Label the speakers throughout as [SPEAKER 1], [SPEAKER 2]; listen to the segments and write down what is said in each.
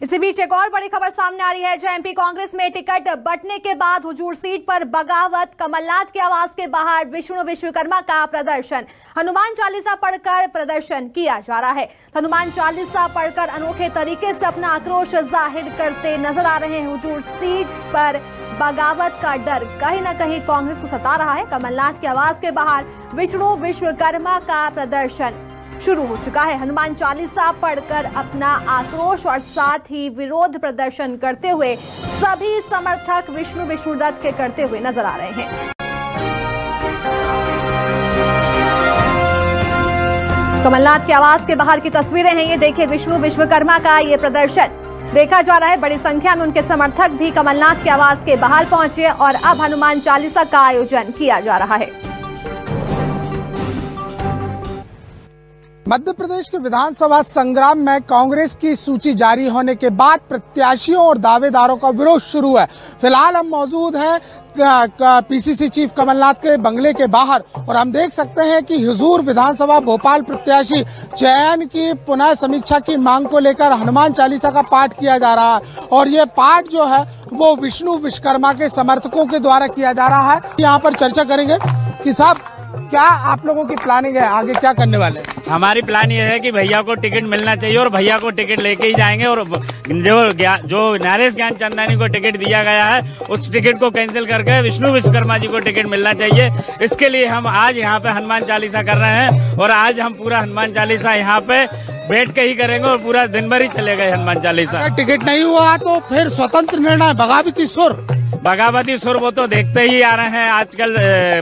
[SPEAKER 1] इसी बीच एक और बड़ी खबर सामने आ रही है। जहाँ एमपी कांग्रेस में टिकट बंटने के बाद हुजूर सीट पर बगावत, कमलनाथ के आवास के बाहर विष्णु विश्वकर्मा का प्रदर्शन। हनुमान चालीसा पढ़कर प्रदर्शन किया जा रहा है। हनुमान चालीसा पढ़कर अनोखे तरीके से अपना आक्रोश ज़ाहिर करते नज़र आ रहे हैं हुजूर सीट पर। बगावत का डर कहीं ना कहीं कांग्रेस को सता रहा है। कमलनाथ के आवास के बाहर विष्णु विश्वकर्मा का प्रदर्शन। शुरू हो चुका है। हनुमान चालीसा पढ़कर अपना आक्रोश और साथ ही विरोध प्रदर्शन करते हुए सभी समर्थक विष्णु विष्णुदत्त के करते हुए नज़र आ रहे हैं। कमलनाथ के आवास के बाहर की तस्वीरें हैं। ये देखिए विष्णु विश्वकर्मा का ये प्रदर्शन। देखा जा रहा है बड़ी संख्या में उनके समर्थक भी कमलनाथ के आवास के बाहर पहुँचे और अब हनुमान चालीसा का आयोजन किया जा रहा है।
[SPEAKER 2] मध्य प्रदेश के विधानसभा संग्राम में कांग्रेस की सूची जारी होने के बाद प्रत्याशियों और दावेदारों का विरोध शुरू है। फ़िलहाल हम मौजूद हैं पीसीसी चीफ कमलनाथ के बंगले के बाहर और हम देख सकते हैं कि हुजूर विधानसभा भोपाल प्रत्याशी चयन की पुनः समीक्षा की मांग को लेकर हनुमान चालीसा का पाठ किया जा रहा है और ये पाठ जो है, वो विष्णु विश्वकर्मा के समर्थकों के द्वारा किया जा रहा है। यहाँ पर चर्चा करेंगे। कि साहब क्या आप लोगों की प्लानिंग है? आगे क्या करने वाले?
[SPEAKER 3] हमारी प्लान ये है कि भैया को टिकट मिलना चाहिए और भैया को टिकट लेके ही जाएँगे और जो जो नरेश ज्ञान चंदानी को टिकट दिया गया है उस टिकट को कैंसिल करके विष्णु विश्वकर्मा जी को टिकट मिलना चाहिए। इसके लिए हम आज यहाँ पे हनुमान चालीसा कर रहे हैं और आज हम पूरा हनुमान चालीसा यहाँ पे बैठ के ही करेंगे और पूरा दिन भर ही चले गए हनुमान चालीसा।
[SPEAKER 2] टिकट नहीं हुआ तो फिर स्वतंत्र निर्णय बगावती सुर।
[SPEAKER 3] बगावती सुर वो तो देखते ही आ रहे हैं। आजकल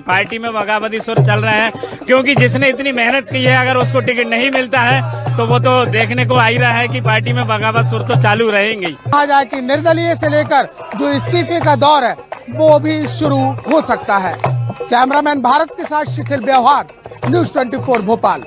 [SPEAKER 3] पार्टी में बगावती सुर चल रहे हैं। क्योंकि जिसने इतनी मेहनत की है, अगर उसको टिकट नहीं मिलता है तो वो तो देखने को आ ही रहा है कि पार्टी में बगावत सुर तो चालू रहेंगे
[SPEAKER 2] कहा जाए कि निर्दलीय से लेकर जो इस्तीफे का दौर है, वो भी शुरू हो सकता है। कैमरामैन भारत के साथ शिखिर व्यवहार, न्यूज़ 24 भोपाल।